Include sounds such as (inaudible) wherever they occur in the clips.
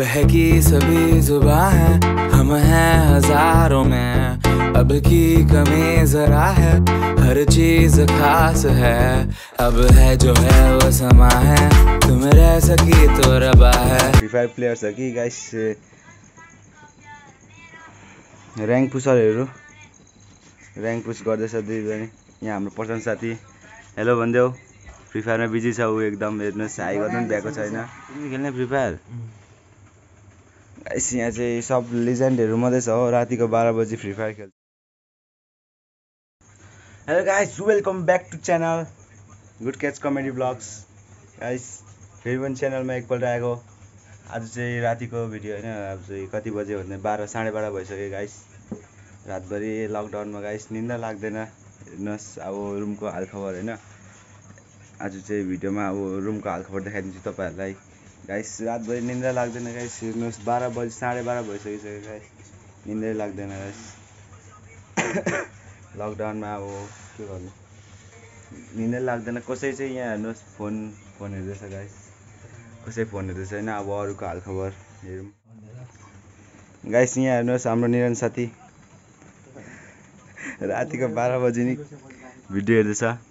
बहकी सभी जुबा है हम हैं हज़ारों में। अब की कमी जरा है हर चीज़ खास है। अब है जो है वो समा है तुम रह सकी तो रबा है। फ्री फायर प्लेयर छ कि गाइस ऱ्याङ्क पुसरहरू ऱ्याङ्क पुस गर्दैछ दुई यहाँ हाम्रो पर्सन साथी। हेलो भनिदेऊ फ्री फायरमा बिज़ी छ ऊ एकदम हेर्नुहोस् हाई गर्नु पनि भ्याएको छैन खेल्ने फ्री फायर यहाँ चाहिँ सब लिजेन्डहरू मात्रै छ हो। रातिको बाह्र बजी फ्री फायर खेल्छ। Hello guys welcome back to channel good catch comedy vlogs guys फेरि पनि च्यानलमा एकपल्ट आएको आज चाहिँ रातिको भिडियो होइन अब चाहिँ कति बज्यो भने बाह्र साढे बाह्र भइसक्यो गाइस रातभरि लकडाउनमा गाइस निन्दा लाग्दैन। हेर्नुहोस् अब रुमको हालखबर होइन। आज चाहिँ भिडियोमा अब रुमको हालखबर देखाइदिन्छु तपाईँहरूलाई। गाइस रातभरि निन्द्रा लाग्दैन गाइस हेर्नुहोस् बाह्र बजी साढे बाह्र भइसकिसक्यो गाइस निन्द्रै लाग्दैन गाइस लकडाउनमा (coughs) अब के गर्नु? निन्दै लाग्दैन। कसै चाहिँ यहाँ हेर्नुहोस् फोन फोन हेर्दैछ गाइस कसै फोन हेर्दैछ होइन? अब अरूको हालखबर हेरौँ। गाइस यहाँ हेर्नुहोस् हाम्रो निरन साथी। (laughs) रातिको बाह्र बजी नि भिडियो हेर्दैछ।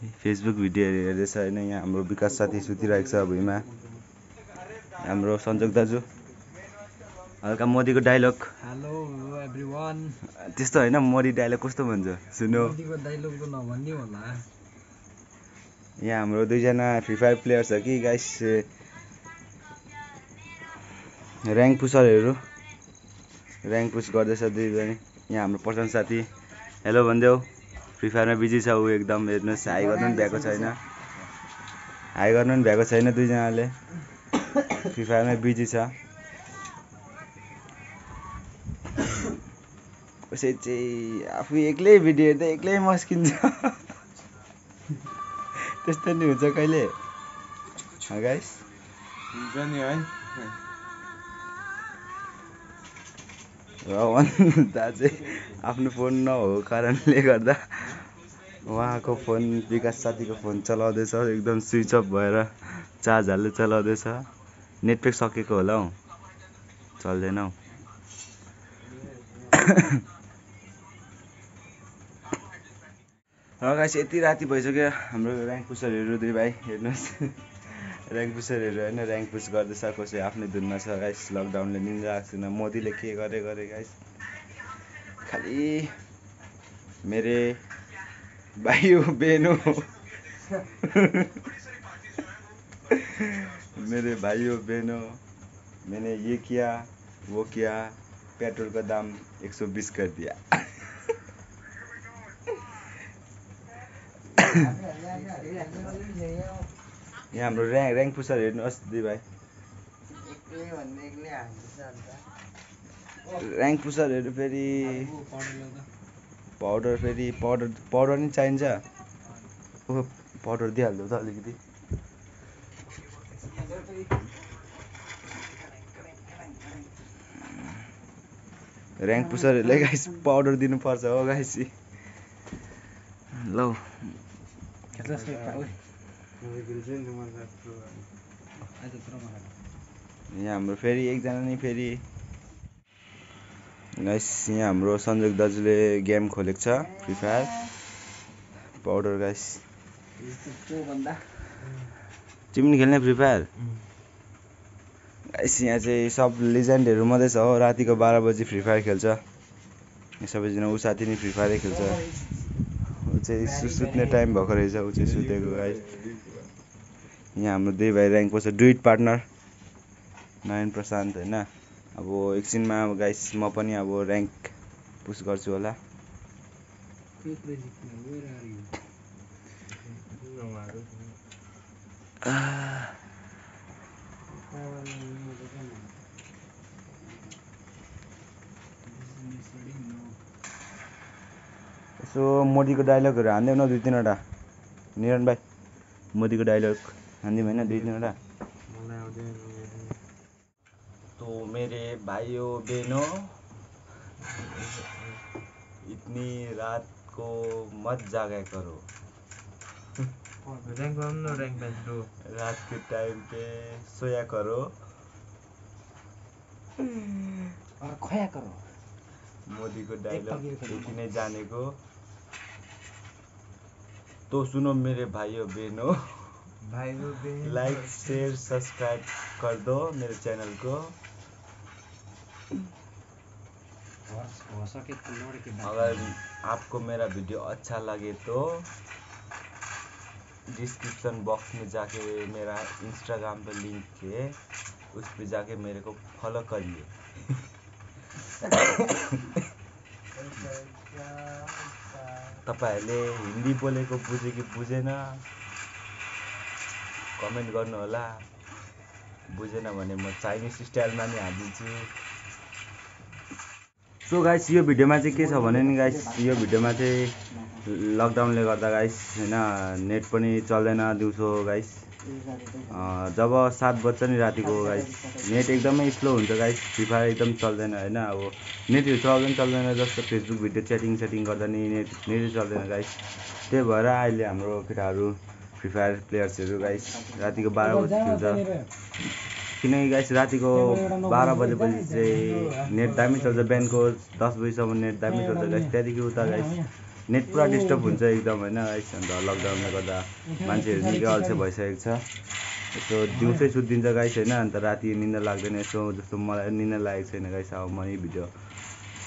फेसबुक भिडियोहरू हेर्दैछ होइन यहाँ हाम्रो विकास साथी सुतिरहेको छ भुइँमा। हाम्रो सन्जोग दाजु। हल्का मोदीको डाइलग हेलो एभ्रिवान त्यस्तो होइन मोदी डाइलग कस्तो भन्छ? सुन्नु। यहाँ हाम्रो दुईजना फ्री फायर प्लेयर छ कि गाइस ऱ्याङ्क पुसरहरू ऱ्याङ्क पुस गर्दैछ दुई पनि यहाँ हाम्रो पर्सन साथी। हेलो भनिदेऊ। फ्री फायरमा बिजी छ ऊ एकदम हेर्नुहोस् हाई गर्नु पनि भ्याएको छैन। हाई गर्नु पनि भ्याएको छैन दुईजनाले। फ्री फायरमै बिजी छ। कसै चाहिँ आफू एक्लै भिडियो हेर्दा एक्लै मस्किन्छ। त्यस्तो नि हुन्छ कहिले? गाइस हुन्छ नि है। रवन दा चाहिँ आफ्नो फोन नभएको कारणले गर्दा उहाँको फोन विकास साथीको फोन चलाउँदैछ एकदम स्विच अफ भएर चार्ज हाल्दै चलाउँदैछ। नेटपेक सकेको होला हौ। चल्दैन हौ। (coughs) र गाइस यति राति भइसक्यो। हाम्रो ऱ्याङ्क पुसरहरू दुई भाइ हेर्नुहोस्। ऱ्याङ्क पुसरहरू होइन ऱ्याङ्क पुस गर्दैछ कसै आफ्नै धुनमा छ गाइस लकडाउनले निन्द्रा आएको छैन मोदीले के गरे गरे गाइस खालि मेरे भाइयो बहनो मेरे भाइयो बहनो मैंने ये किया वो किया पेट्रोल का दाम 120 कर दिया यहाँ हाम्रो ऱ्याङ्क ऱ्याङ्क पुसर हेर्नुहोस् दुई भाइ। ऱ्याङ्क पुसरहरू फेरि पाउडर फेरि पाउडर पाउडर नि चाहिन्छ। ओहो पाउडर दिइहाल्नु त अलिकति। ऱ्याङ्क पुसरहरूलाई गाइस पाउडर दिनुपर्छ हो गाइस ल। यहाँ हाम्रो फेरि एकजना नि फेरि। गाइस यहाँ हाम्रो सञ्जोग दाजुले गेम खोलेको छ फ्री फायर पाउडर गाइस तिमी खेल्ने फ्री फायर गाइस यहाँ चाहिँ सब लिजेन्डहरू मात्रै छ हो। रातिको बाह्र बजी फ्री फायर खेल्छ। यहाँ सबैजना ऊ साथी नि फ्री फायरै खेल्छ। ऊ चाहिँ सु- सुत्ने टाइम भएको रहेछ। ऊ चाहिँ सुतेको गाइस यहाँ हाम्रो दुई भाइ ऱ्याङ्कको छ डुइट पार्टनर नयन प्रशान्त होइन? अब एकछिनमा गाइस म पनि अब ऱ्याङ्क पुस गर्छु होला। यसो मोदीको डाइलगहरू हानिदेऊ न दुई तिनवटा निरन भाइ मोदीको डाइलग हानिदिउँ होइन दुई तिनवटा तो मेरे भाइयों बहनों इतनी रात को मत जागा करो। ऱ्याङ्क न ऱ्याङ्क ब्याच रात के टाइम पे सोया करो। और खया करो। मोदीको डायलग एकपल्ट यो यति नै जानेको तो सुनो मेरे भाइयों बहनों। भाई वो लाइक शेयर सब्सक्राइब कर दो मेरे चैनल को। तो अगर आपको मेरा वीडियो अच्छा लगे तो डिस्क्रिप्शन बॉक्स में जाके मेरा इंस्टाग्राम पे लिंक है उस पर जाके मेरे को फॉलो करिए। तपाईँहरूले हिंदी बोलेको बुझ्यो कि बुझेन कमेन्ट गर्नु होला। बुझेन भने म चाइनिज स्टाइलमा नि हालिदिन्छु। सो गाइस यो भिडियोमा चाहिँ के छ भने नि गाइस यो भिडियोमा चाहिँ लकडाउनले गर्दा गाइस होइन नेट पनि चल्दैन दिउँसो गाइस जब सात बज्छ नि रातिको गाइस नेट एकदमै स्लो हुन्छ गाइस फ्री फायर एकदम चल्दैन होइन अब नेटहरू चल्दैन चल्दैन जस्तो फेसबुक भिडियो च्याटिङ सेटिङ गर्दा नि नेट नेटै चल्दैन गाइस त्यही भएर अहिले हाम्रो केटाहरू फ्री फायर प्लेयर्सहरू गाइस रातिको बाह्र बजी खेल्छ। किनकि गाइस रातिको बाह्र बजेपछि चाहिँ नेट दामी चल्छ बिहानको दस बजीसम्म नेट दामी चल्छ गाइस त्यहाँदेखि उता गाइस नेट पुरा डिस्टर्ब हुन्छ एकदम होइन गाइस अन्त लकडाउनले गर्दा मान्छेहरू निकै अल्छे भइसकेको छ। यसो दिउँसै सुत्दिन्छ गाइस होइन? अन्त राति निन्दा लाग्दैन यसो जस्तो मलाई निन्दा लागेको छैन गाइस अब म यही भिडियो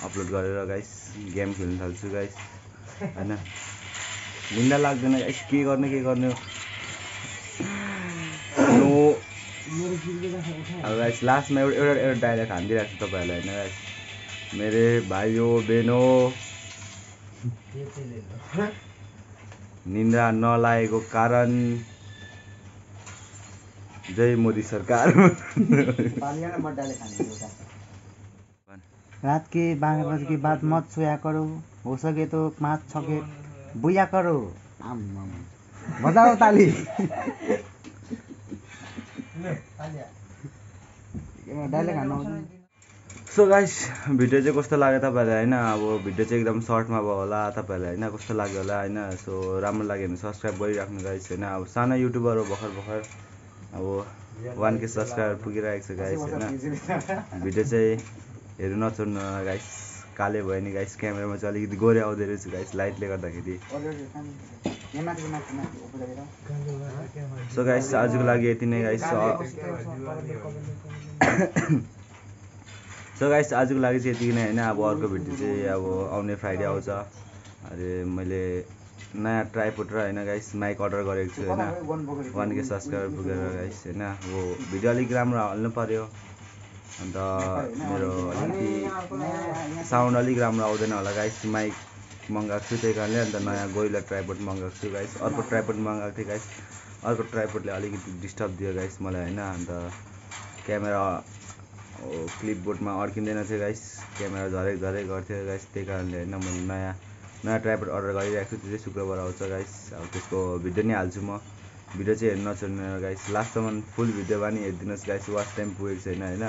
अपलोड गरेर गाइस गेम खेल्न थाल्छु गाइस होइन? निन्दा लाग्दैन के गर्ने के गर्ने अब गाइस लास्टमा एउटा एउटा एउटा डाइलग हानिदिइरहेको छु तपाईँहरूलाई होइन गाइस मेरे बेनो चाहिँ ले लो निन्द्रा नलागेको कारण जय मोदी सरकार। रात के बारह बजे के बाद मत सोया करो। हो सके तो पाँच छ बुया करो बजाओ ताली। (laughs) सो गाइस (laughs) भिडियो चाहिँ कस्तो लाग्यो तपाईँहरूलाई होइन? अब भिडियो चाहिँ एकदम सर्टमा भयो होला तपाईँहरूलाई होइन? कस्तो लाग्यो होला होइन? सो राम्रो लाग्यो भने सब्सक्राइब गरिराख्नु गाइस होइन? अब सानो युट्युबर हो भर्खर भर्खर। अब वान के सब्सक्राइबर पुगिरहेको छ गाइस होइन? भिडियो चाहिँ हेर्नु नछोड्नु गाइस काले भयो नि गाइस क्यामेरामा चाहिँ अलिकति गोरे आउँदो रहेछ गाइस लाइटले गर्दाखेरि। सो गाइस आजको लागि यति नै गाइस सो गाइस आजको लागि चाहिँ यतिकै नै होइन? अब अर्को भिडियो चाहिँ अब आउने फ्राइडे आउँछ। अरे मैले नयाँ ट्राइपोड र होइन गाइस माइक अर्डर गरेको छु होइन? वान के सब्सक्राइबर पुगेर गाइस होइन? अब भिडियो अलिक राम्रो हाल्नु पऱ्यो अन्त (laughs) मेरो अलिकति साउन्ड अलिक राम्रो आउँदैन होला गाइस माइक मगाएको छु त्यही कारणले अन्त नयाँ गोइला ट्राइपोड मगाएको छु गाइस अर्को ट्राइपोड मगाएको थिएँ गाइस अर्को ट्राइपोडले अलिकति डिस्टर्ब दियो गाइस मलाई होइन? अन्त क्यामेरा क्लिपबोर्डमा अड्किँदैन थियो गाइस क्यामेरा झरेक झरेक गर्थ्यो गाइस त्यही कारणले होइन? मैले नयाँ नयाँ ट्राइपोड अर्डर गरिरहेको छु त्यो चाहिँ शुक्रबार आउँछ गाइस अब त्यसको भिडियो नै हाल्छु म। भिडियो चाहिँ हेर्नु नछोड्नु गाइस लास्टसम्म फुल भिडियो पनि हेरिदिनुहोस् गाइस वाच टाइम पुगेको छैन होइन?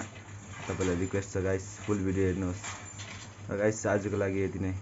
तपाईँलाई रिक्वेस्ट छ गाइस फुल भिडियो हेर्नुहोस्। गाइस आजको लागि यति नै।